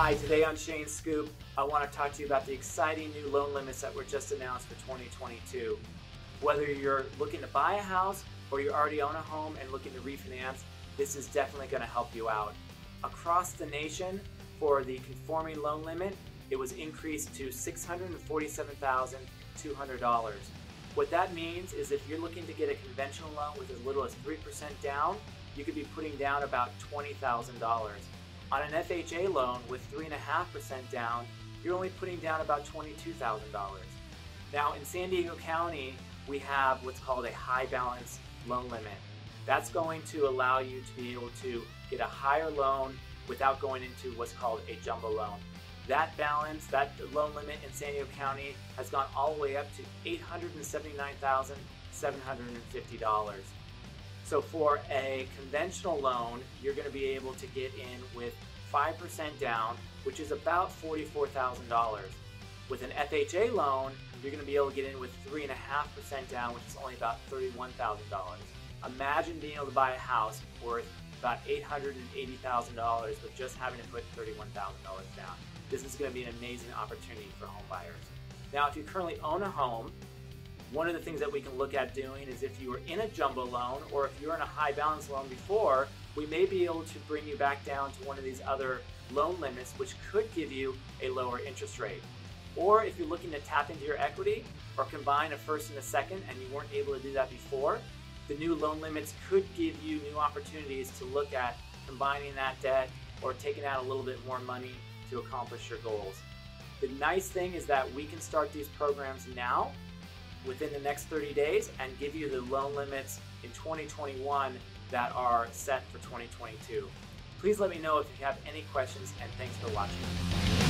Hi, today on Shanne's Scoop, I want to talk to you about the exciting new loan limits that were just announced for 2022. Whether you're looking to buy a house or you already own a home and looking to refinance, this is definitely going to help you out. Across the nation, for the conforming loan limit, it was increased to $647,200. What that means is if you're looking to get a conventional loan with as little as 3% down, you could be putting down about $20,000. On an FHA loan with 3.5% down, you're only putting down about $22,000. Now in San Diego County, we have what's called a high balance loan limit. That's going to allow you to be able to get a higher loan without going into what's called a jumbo loan. That balance, that loan limit in San Diego County has gone all the way up to $879,750. So for a conventional loan, you're going to be able to get in with 5% down, which is about $44,000. With an FHA loan, you're going to be able to get in with 3.5% down, which is only about $31,000. Imagine being able to buy a house worth about $880,000 with just having to put $31,000 down. This is going to be an amazing opportunity for home buyers. Now, if you currently own a home, one of the things that we can look at doing is if you were in a jumbo loan or if you're in a high balance loan before, we may be able to bring you back down to one of these other loan limits, which could give you a lower interest rate. Or if you're looking to tap into your equity or combine a first and a second and you weren't able to do that before, the new loan limits could give you new opportunities to look at combining that debt or taking out a little bit more money to accomplish your goals. The nice thing is that we can start these programs now within the next 30 days and give you the loan limits in 2021 that are set for 2022. Please let me know if you have any questions and thanks for watching.